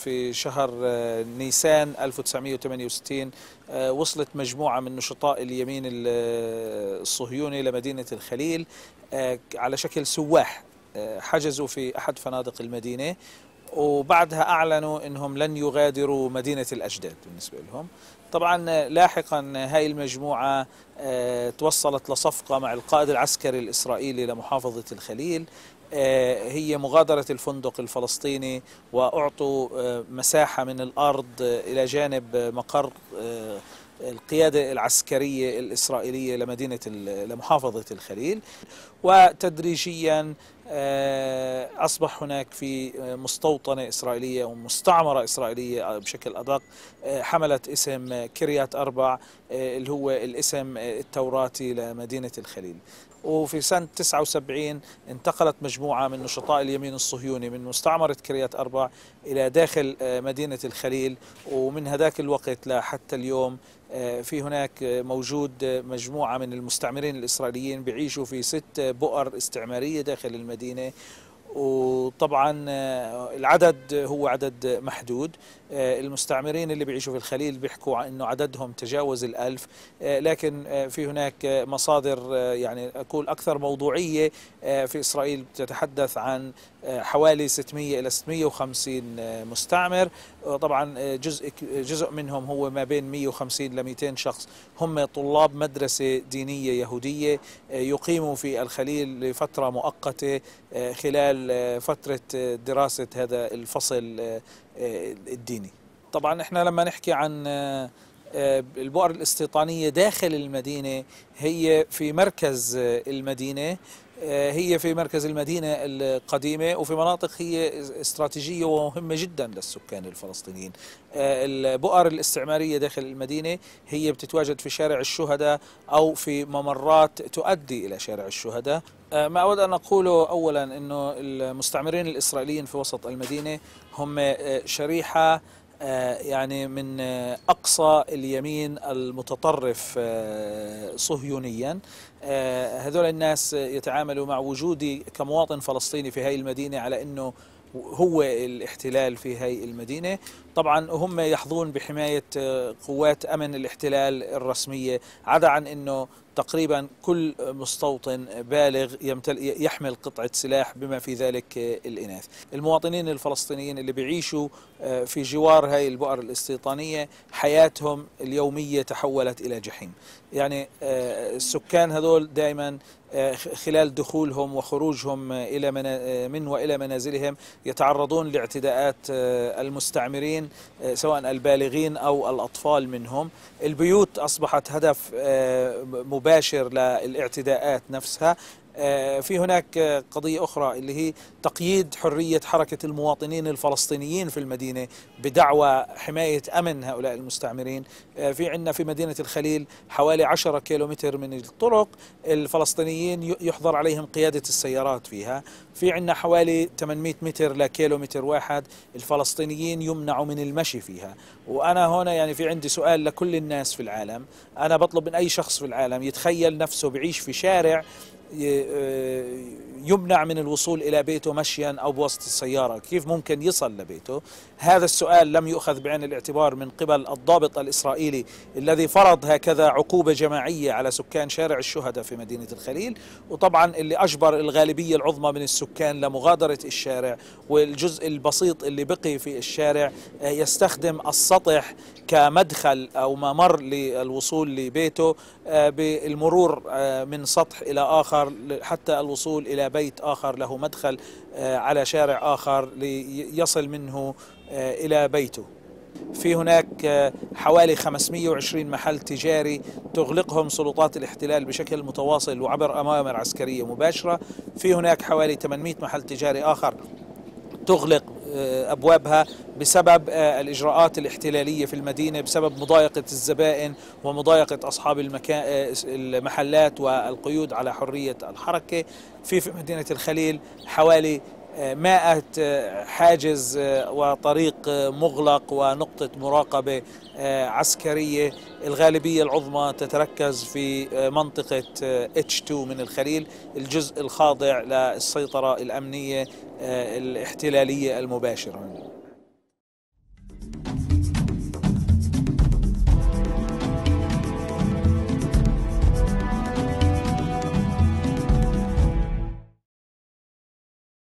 في شهر نيسان 1968 وصلت مجموعة من نشطاء اليمين الصهيوني لمدينة الخليل على شكل سواح حجزوا في أحد فنادق المدينة. وبعدها أعلنوا أنهم لن يغادروا مدينة الأجداد بالنسبة لهم. طبعا لاحقا هاي المجموعة توصلت لصفقة مع القائد العسكري الإسرائيلي لمحافظة الخليل. هي مغادرة الفندق الفلسطيني وأعطوا مساحة من الأرض إلى جانب مقر القيادة العسكرية الإسرائيلية لمدينة لمحافظة الخليل. وتدريجيا أصبح هناك في مستوطنة إسرائيلية ومستعمرة إسرائيلية بشكل أدق. حملت اسم كريات أربع اللي هو الاسم التوراتي لمدينة الخليل. وفي سنة 79 انتقلت مجموعة من نشطاء اليمين الصهيوني من مستعمرة كريات أربع إلى داخل مدينة الخليل. ومن هذاك الوقت لحتى اليوم في هناك موجود مجموعة من المستعمرين الإسرائيليين بيعيشوا في ست بؤر استعمارية داخل المدينة. وطبعا العدد هو عدد محدود. المستعمرين اللي بيعيشوا في الخليل بيحكوا إنه عددهم تجاوز الألف. لكن في هناك مصادر يعني أقول أكثر موضوعية في إسرائيل تتحدث عن حوالي 600 إلى 650 مستعمر. طبعا جزء جزء منهم هو ما بين 150 ل 200 شخص. هم طلاب مدرسة دينية يهودية يقيموا في الخليل لفترة مؤقتة خلال فترة دراسة هذا الفصل الديني. طبعا إحنا لما نحكي عن البؤر الاستيطانية داخل المدينة هي في مركز المدينة هي في مركز المدينة القديمة وفي مناطق هي استراتيجية ومهمة جدا للسكان الفلسطينيين. البؤر الاستعمارية داخل المدينة هي بتتواجد في شارع الشهداء أو في ممرات تؤدي إلى شارع الشهداء. ما أود أن أقوله أولا أنه المستعمرين الإسرائيليين في وسط المدينة هم شريحة يعني من أقصى اليمين المتطرف صهيونيا. هذول الناس يتعاملوا مع وجودي كمواطن فلسطيني في هذه المدينة على أنه هو الاحتلال في هاي المدينة. طبعا هم يحظون بحماية قوات أمن الاحتلال الرسمية. عدا عن أنه تقريبا كل مستوطن بالغ يحمل قطعة سلاح بما في ذلك الإناث. المواطنين الفلسطينيين اللي بيعيشوا في جوار هاي البؤر الاستيطانية حياتهم اليومية تحولت إلى جحيم. يعني السكان هذول دائما خلال دخولهم وخروجهم إلى من وإلى منازلهم يتعرضون لاعتداءات المستعمرين. سواء البالغين أو الأطفال منهم. البيوت أصبحت هدف مباشر للإعتداءات نفسها. في هناك قضية أخرى اللي هي تقييد حرية حركة المواطنين الفلسطينيين في المدينة بدعوى حماية أمن هؤلاء المستعمرين. في عندنا في مدينة الخليل حوالي 10 كيلومتر من الطرق الفلسطينيين يحظر عليهم قيادة السيارات فيها. في عندنا حوالي 800 متر لكيلومتر واحد الفلسطينيين يمنعوا من المشي فيها. وأنا هنا يعني في عندي سؤال لكل الناس في العالم. أنا بطلب من أي شخص في العالم يتخيل نفسه بعيش في شارع يمنع من الوصول إلى بيته مشيا أو بواسطة السيارة. كيف ممكن يصل لبيته؟ هذا السؤال لم يؤخذ بعين الاعتبار من قبل الضابط الإسرائيلي الذي فرض هكذا عقوبة جماعية على سكان شارع الشهداء في مدينة الخليل. وطبعا اللي أجبر الغالبية العظمى من السكان لمغادرة الشارع والجزء البسيط اللي بقي في الشارع يستخدم السطح كمدخل أو ممر للوصول لبيته بالمرور من سطح إلى آخر. حتى الوصول إلى بيت آخر له مدخل على شارع آخر ليصل منه إلى بيته. في هناك حوالي 520 محل تجاري تغلقهم سلطات الاحتلال بشكل متواصل وعبر أوامر عسكرية مباشرة. في هناك حوالي 800 محل تجاري آخر تغلق أبوابها بسبب الإجراءات الاحتلالية في المدينة بسبب مضايقة الزبائن ومضايقة أصحاب المكان المحلات والقيود على حرية الحركة. في مدينة الخليل حوالي مائة حاجز وطريق مغلق ونقطة مراقبة عسكرية. الغالبية العظمى تتركز في منطقة H2 من الخليل الجزء الخاضع للسيطرة الأمنية الاحتلالية المباشرة.